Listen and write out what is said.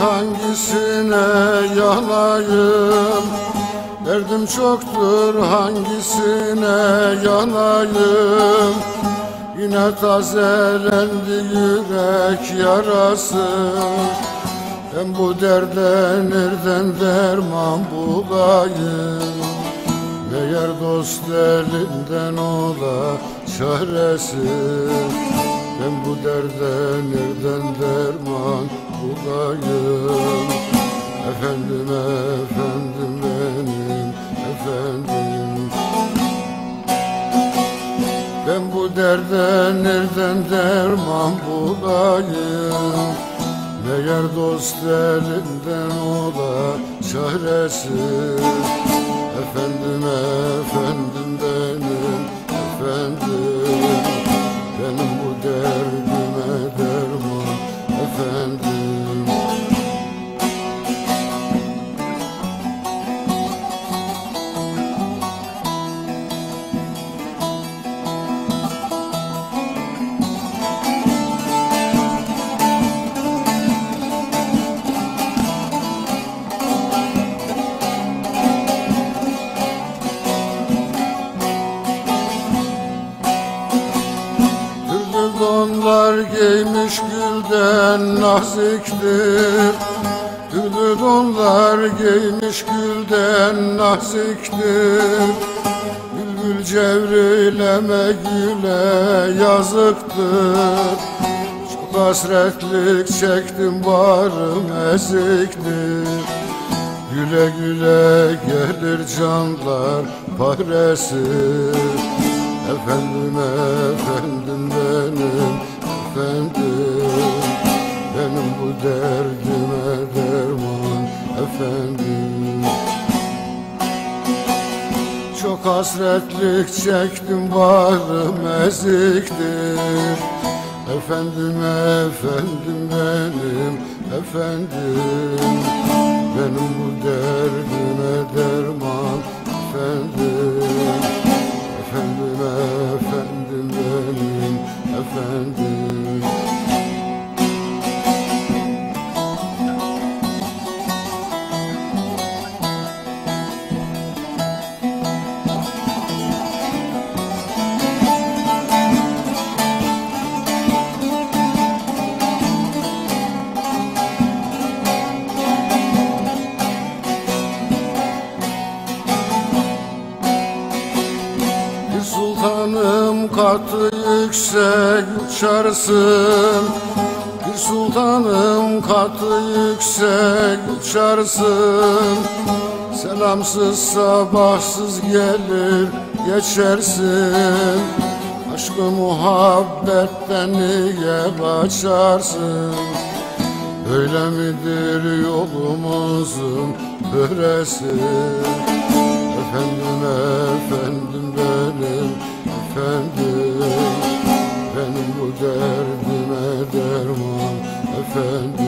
Hangisine yanayım? Derdim çoktur hangisine yanayım? Yine tazelendi yürek yarası Ben bu derde nereden derman bulayım? Meğer dost elinden ola çaresi Ben bu derde nereden derman bulayım Efendim efendim benim efendim. Ben bu derde nereden derman bulayım? Meğer dost elinden ola çaresi. Efendim efendim benim efendim. Benim bu derdime derman efendim giymiş gülden naziktir. Türlü donlar giymiş gülden naziktir. Bülbül cevrileme güle yazıktır. Çok hasretlik çektim barım eziktir. Güle güle gelir canlar paresi Efendim efendim Çok hasretlik çektim bağrım eziktir. Efendim efendim benim efendim. Benim bu derdime sultanım katı yüksek uçarsın. Bir sultanım katı yüksek uçarsın. Selamsız sabahsız gelir geçersin. Aşkı muhabbetten niye kaçarsın Öyle midir yolumuzun püresi Efendim efendim benim efendim Benim bu derdime derman. Efendim